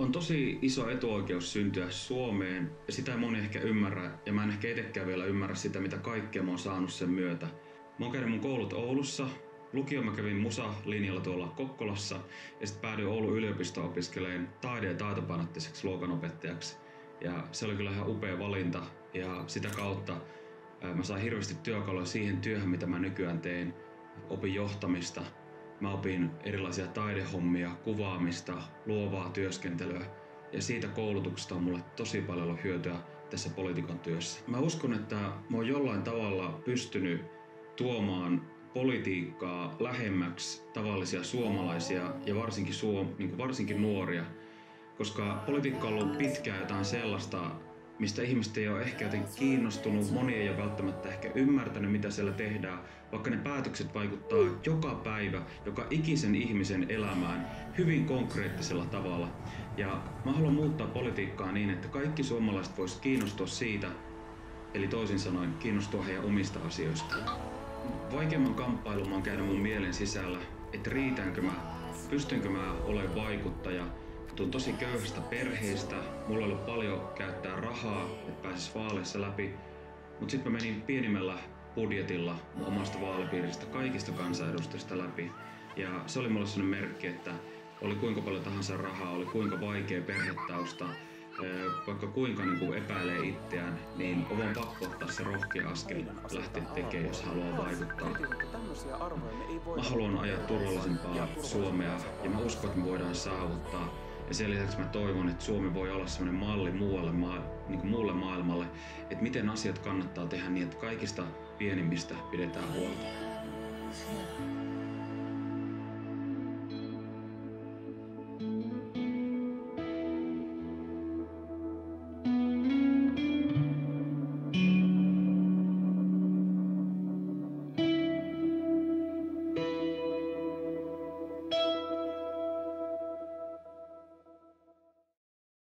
On tosi iso etuoikeus syntyä Suomeen ja sitä moni ehkä ymmärrä ja mä en ehkä itsekään vielä ymmärrä sitä, mitä kaikkea mä oon saanut sen myötä. Mä oon käynyt mun koulut Oulussa, lukio mä kävin musa-linjalla tuolla Kokkolassa ja sitten päädyin Oulun yliopistoon opiskeleen taide- ja taitopainottiseksi luokanopettajaksi. Ja se oli kyllä ihan upea valinta ja sitä kautta mä sain hirveästi työkaluja siihen työhön, mitä mä nykyään teen. Opin johtamista, Mä opin erilaisia taidehommia, kuvaamista, luovaa työskentelyä ja siitä koulutuksesta on mulle tosi paljon ollut hyötyä tässä poliitikon työssä. Mä uskon, että mä oon jollain tavalla pystynyt tuomaan politiikkaa lähemmäksi tavallisia suomalaisia ja varsinkin, suom, niin varsinkin nuoria, koska politiikka on ollut pitkään jotain sellaista, mistä ihmiset ei ole ehkä jotenkin kiinnostunut, moni ei ole välttämättä ehkä ymmärtänyt, mitä siellä tehdään, vaikka ne päätökset vaikuttaa joka päivä, joka ikisen ihmisen elämään hyvin konkreettisella tavalla. Ja mä haluan muuttaa politiikkaa niin, että kaikki suomalaiset voisivat kiinnostua siitä, eli toisin sanoen kiinnostua heidän omista asioistaan. Vaikeimman kamppailun mä oon käynyt mun mielen sisällä, että riitänkö mä, pystynkö mä olemaan vaikuttaja – Tuun tosi köyhästä perheestä, mulla oli paljon käyttää rahaa, että pääsis vaaleissa läpi. Mutta sitten mä menin pienimmällä budjetilla omasta vaalipiiristä kaikista kansanedustajista läpi. Ja se oli mulle sellainen merkki, että oli kuinka paljon tahansa rahaa, oli kuinka vaikea perhetausta, vaikka kuinka niin kuin epäilee itseään, niin on vaan pakko ottaa se rohkea askel lähteä tekemään, jos haluaa vaikuttaa. Mä haluan ajaa turvallisempaa Suomea ja mä uskon, että me voidaan saavuttaa ja sen lisäksi mä toivon, että Suomi voi olla sellainen malli muualle, maa, niin kuin muulle maailmalle, että miten asiat kannattaa tehdä niin, että kaikista pienimmistä pidetään huolta.